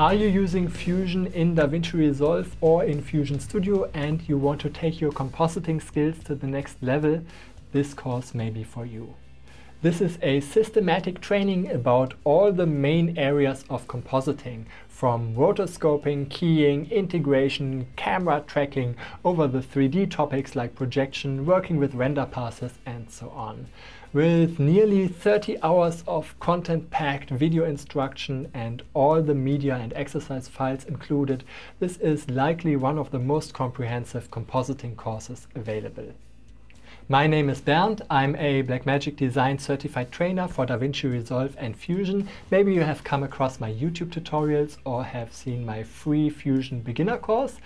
Are you using Fusion in DaVinci Resolve or in Fusion Studio and you want to take your compositing skills to the next level? This course may be for you. This is a systematic training about all the main areas of compositing, from rotoscoping, keying, integration, camera tracking, over the 3D topics like projection, working with render passes, and so on with nearly 30 hours of content-packed video instruction and all the media and exercise files included, this is likely one of the most comprehensive compositing courses available. My name is Bernd. I'm a Blackmagic Design certified trainer for DaVinci Resolve and Fusion. Maybe you have come across my YouTube tutorials or have seen my free Fusion beginner course.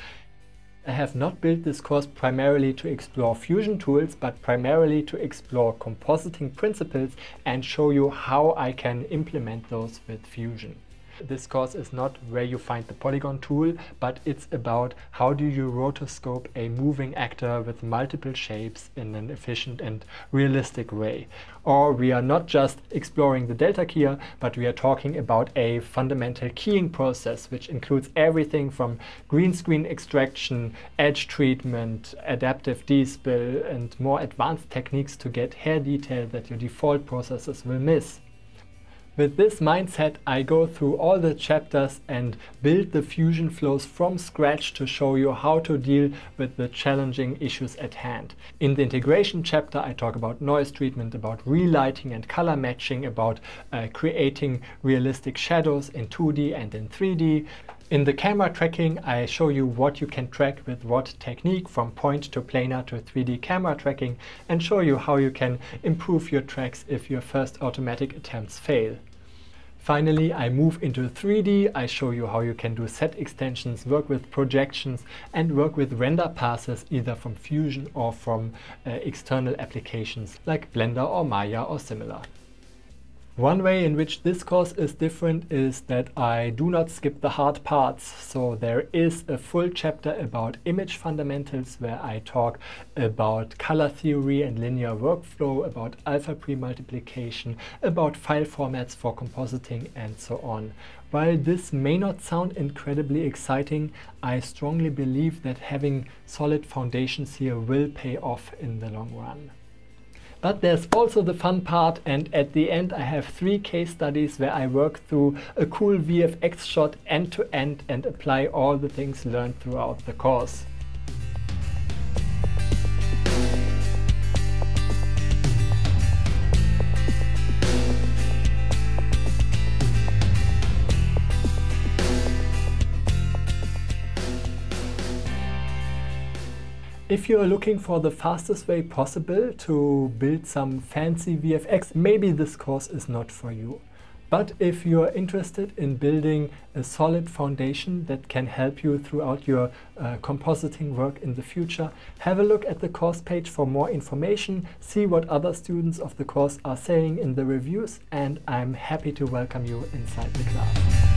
I have not built this course primarily to explore Fusion tools, but primarily to explore compositing principles and show you how I can implement those with Fusion. This course is not where you find the polygon tool, but it's about how do you rotoscope a moving actor with multiple shapes in an efficient and realistic way. Or we are not just exploring the delta keyer, but we are talking about a fundamental keying process, which includes everything from green screen extraction, edge treatment, adaptive despill, and more advanced techniques to get hair detail that your default processes will miss. With this mindset, I go through all the chapters and build the fusion flows from scratch to show you how to deal with the challenging issues at hand. In the integration chapter, I talk about noise treatment, about relighting and color matching, about uh, creating realistic shadows in 2D and in 3D. In the camera tracking, I show you what you can track with what technique from point to planar to 3D camera tracking and show you how you can improve your tracks if your first automatic attempts fail. Finally, I move into 3D. I show you how you can do set extensions, work with projections, and work with render passes either from Fusion or from uh, external applications like Blender or Maya or similar. One way in which this course is different is that I do not skip the hard parts. So there is a full chapter about image fundamentals where I talk about color theory and linear workflow, about alpha premultiplication, about file formats for compositing and so on. While this may not sound incredibly exciting, I strongly believe that having solid foundations here will pay off in the long run. But there's also the fun part and at the end I have three case studies where I work through a cool VFX shot end to end and apply all the things learned throughout the course. If you are looking for the fastest way possible to build some fancy VFX, maybe this course is not for you. But if you are interested in building a solid foundation that can help you throughout your uh, compositing work in the future, have a look at the course page for more information, see what other students of the course are saying in the reviews, and I'm happy to welcome you inside the class.